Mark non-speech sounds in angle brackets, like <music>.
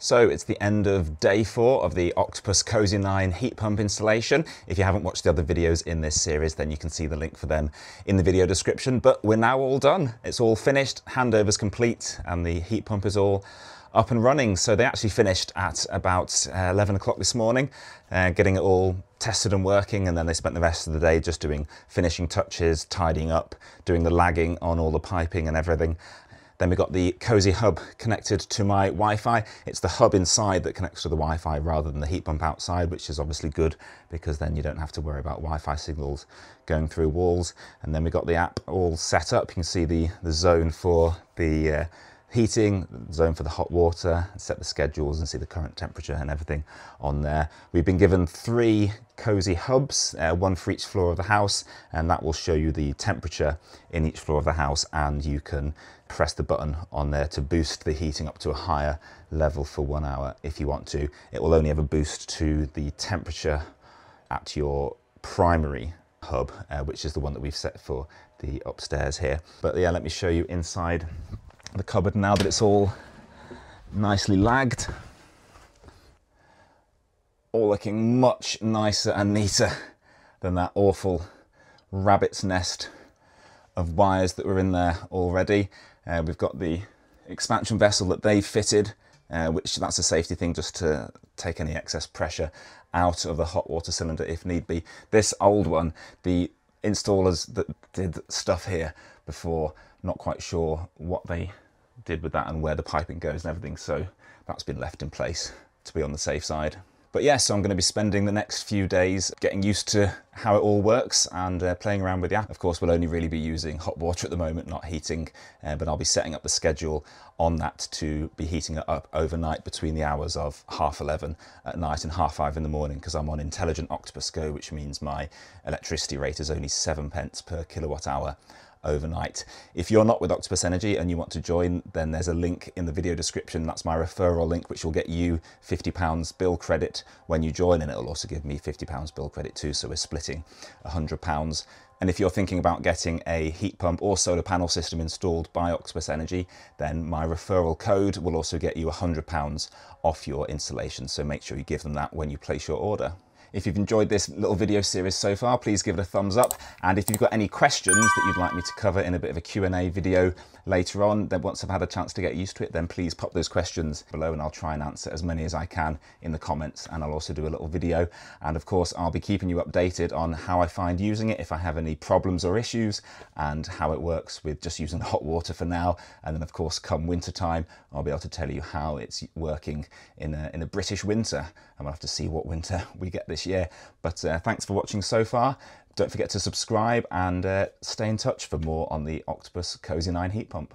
So it's the end of day four of the Octopus Cosy 9 heat pump installation. If you haven't watched the other videos in this series, then you can see the link for them in the video description. But we're now all done. It's all finished, handover's complete, and the heat pump is all up and running. So they actually finished at about uh, 11 o'clock this morning, uh, getting it all tested and working. And then they spent the rest of the day just doing finishing touches, tidying up, doing the lagging on all the piping and everything. Then we've got the Cosy Hub connected to my Wi-Fi. It's the hub inside that connects to the Wi-Fi rather than the heat pump outside, which is obviously good because then you don't have to worry about Wi-Fi signals going through walls. And then we've got the app all set up. You can see the, the zone for the uh, heating, zone for the hot water, set the schedules and see the current temperature and everything on there. We've been given three cosy hubs, uh, one for each floor of the house, and that will show you the temperature in each floor of the house and you can press the button on there to boost the heating up to a higher level for one hour if you want to. It will only ever boost to the temperature at your primary hub, uh, which is the one that we've set for the upstairs here. But yeah, let me show you inside the cupboard now that it's all nicely lagged. All looking much nicer and neater than that awful rabbit's nest of wires that were in there already. Uh, we've got the expansion vessel that they fitted, uh, which that's a safety thing just to take any excess pressure out of the hot water cylinder if need be. This old one, the installers that did stuff here before not quite sure what they did with that and where the piping goes and everything. So that's been left in place to be on the safe side. But yeah, so I'm going to be spending the next few days getting used to how it all works and uh, playing around with the app. Of course, we'll only really be using hot water at the moment, not heating, uh, but I'll be setting up the schedule on that to be heating it up overnight between the hours of half 11 at night and half 5 in the morning because I'm on Intelligent Octopus Go, which means my electricity rate is only 7 pence per kilowatt hour overnight. If you're not with Octopus Energy and you want to join, then there's a link in the video description. That's my referral link, which will get you £50 bill credit when you join, and it'll also give me £50 bill credit too. So we're splitting £100. And if you're thinking about getting a heat pump or solar panel system installed by Octopus Energy, then my referral code will also get you £100 off your installation. So make sure you give them that when you place your order. If you've enjoyed this little video series so far, please give it a thumbs up. And if you've got any questions that you'd like me to cover in a bit of a Q&A video later on, then once I've had a chance to get used to it, then please pop those questions below and I'll try and answer as many as I can in the comments. And I'll also do a little video. And of course, I'll be keeping you updated on how I find using it, if I have any problems or issues, and how it works with just using <laughs> hot water for now. And then of course, come winter time, I'll be able to tell you how it's working in a, in a British winter. And we'll have to see what winter <laughs> we get this this year. But uh, thanks for watching so far. Don't forget to subscribe and uh, stay in touch for more on the Octopus Cosy 9 heat pump.